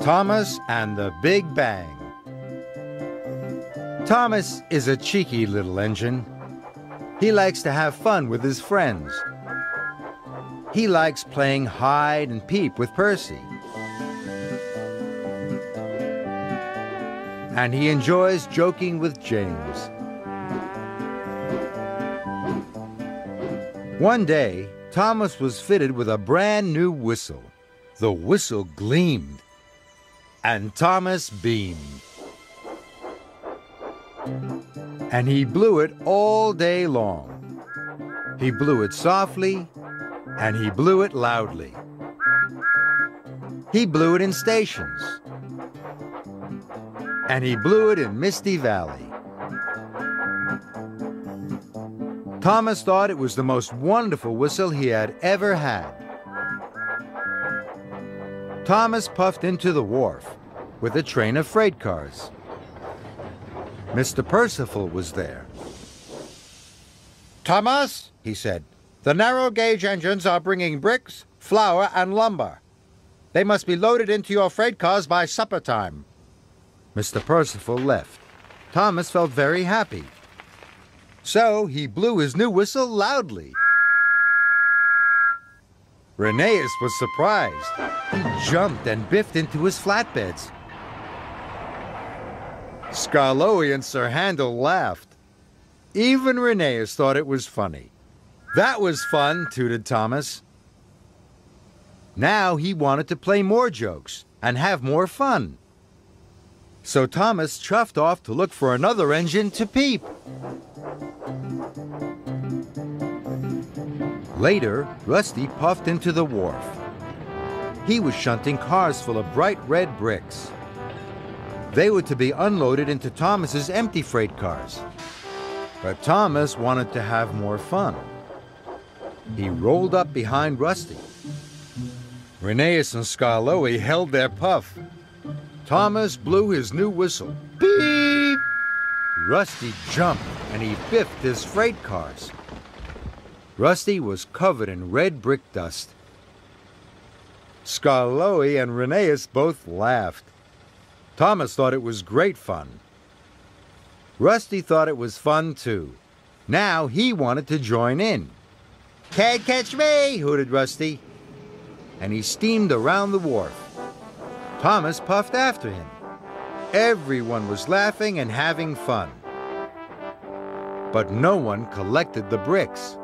Thomas and the Big Bang. Thomas is a cheeky little engine. He likes to have fun with his friends. He likes playing hide and peep with Percy. And he enjoys joking with James. One day, Thomas was fitted with a brand new whistle. The whistle gleamed, and Thomas beamed. And he blew it all day long. He blew it softly, and he blew it loudly. He blew it in stations, and he blew it in Misty Valley. Thomas thought it was the most wonderful whistle he had ever had. Thomas puffed into the wharf with a train of freight cars. Mr. Percival was there. Thomas, he said, the narrow gauge engines are bringing bricks, flour, and lumber. They must be loaded into your freight cars by supper time. Mr. Percival left. Thomas felt very happy. So he blew his new whistle loudly. Rheneas was surprised. He jumped and biffed into his flatbeds. Skarloey and Sir Handel laughed. Even Rheneas thought it was funny. That was fun, tooted Thomas. Now he wanted to play more jokes and have more fun. So Thomas chuffed off to look for another engine to peep. Later, Rusty puffed into the wharf. He was shunting cars full of bright red bricks. They were to be unloaded into Thomas's empty freight cars. But Thomas wanted to have more fun. He rolled up behind Rusty. Rheneas and Skarloey held their puff. Thomas blew his new whistle. Beep! Rusty jumped and he biffed his freight cars. Rusty was covered in red brick dust. Skarloey and Rheneas both laughed. Thomas thought it was great fun. Rusty thought it was fun too. Now he wanted to join in. Can't catch me, hooted Rusty. And he steamed around the wharf. Thomas puffed after him. Everyone was laughing and having fun. But no one collected the bricks.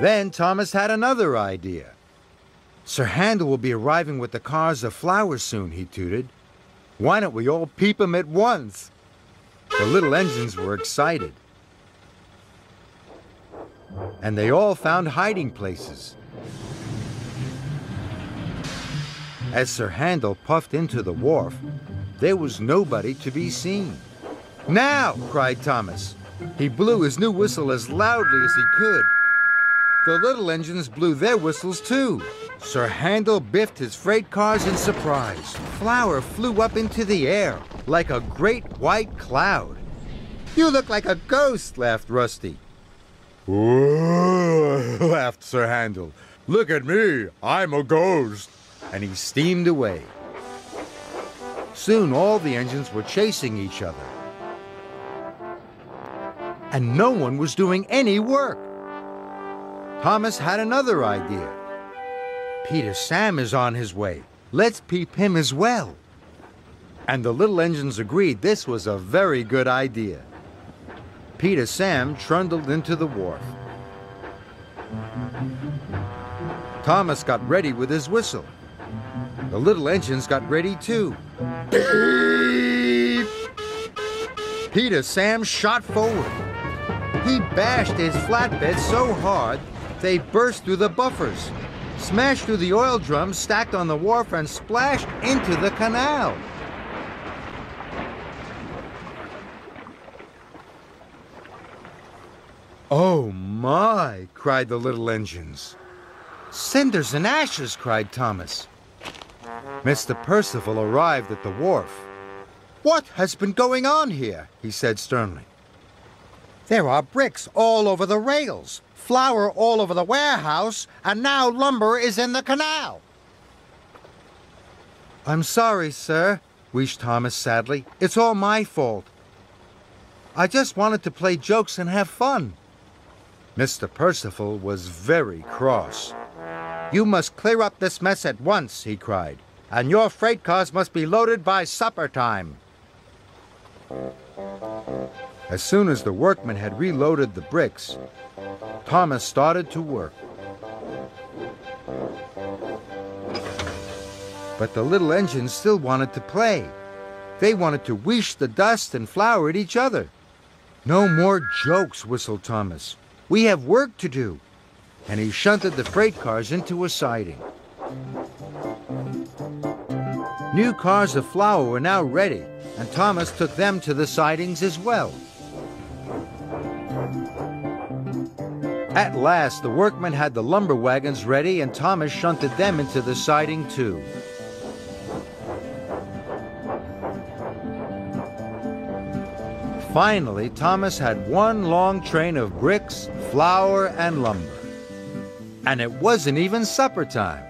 Then Thomas had another idea. Sir Handel will be arriving with the cars of flowers soon, he tooted. Why don't we all peep him at once? The little engines were excited. And they all found hiding places. As Sir Handel puffed into the wharf, there was nobody to be seen. Now! cried Thomas. He blew his new whistle as loudly as he could. The little engines blew their whistles too. Sir Handel biffed his freight cars in surprise. Flour flew up into the air like a great white cloud. You look like a ghost, laughed Rusty. Whoa, laughed Sir Handel. Look at me, I'm a ghost. And he steamed away. Soon all the engines were chasing each other. And no one was doing any work. Thomas had another idea. Peter Sam is on his way. Let's peep him as well. And the little engines agreed this was a very good idea. Peter Sam trundled into the wharf. Thomas got ready with his whistle. The little engines got ready too. Beep! Peter Sam shot forward. He bashed his flatbed so hard they burst through the buffers, smashed through the oil drums stacked on the wharf, and splashed into the canal. Oh my, cried the little engines. Cinders and ashes, cried Thomas. Mr. Percival arrived at the wharf. What has been going on here? he said sternly. There are bricks all over the rails, flour all over the warehouse, and now lumber is in the canal. I'm sorry, sir, wheezed Thomas sadly. It's all my fault. I just wanted to play jokes and have fun. Mr. Percival was very cross. You must clear up this mess at once, he cried, and your freight cars must be loaded by supper time. As soon as the workmen had reloaded the bricks, Thomas started to work. But the little engines still wanted to play. They wanted to wish the dust and flour at each other. No more jokes, whistled Thomas. We have work to do. And he shunted the freight cars into a siding. New cars of flour were now ready, and Thomas took them to the sidings as well. At last, the workmen had the lumber wagons ready, and Thomas shunted them into the siding too. Finally, Thomas had one long train of bricks, flour, and lumber. And it wasn't even supper time.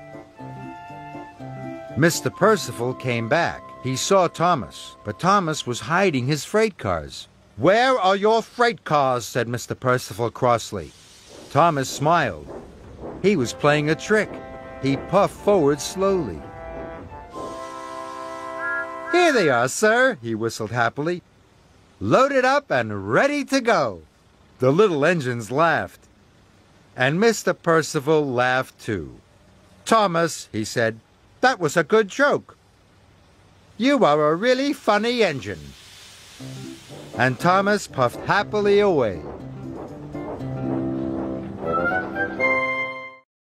Mr. Percival came back. He saw Thomas, but Thomas was hiding his freight cars. Where are your freight cars? said Mr. Percival crossly. Thomas smiled. He was playing a trick. He puffed forward slowly. Here they are, sir, he whistled happily. Loaded up and ready to go. The little engines laughed. And Mr. Percival laughed too. Thomas, he said, that was a good joke. You are a really funny engine. And Thomas puffed happily away.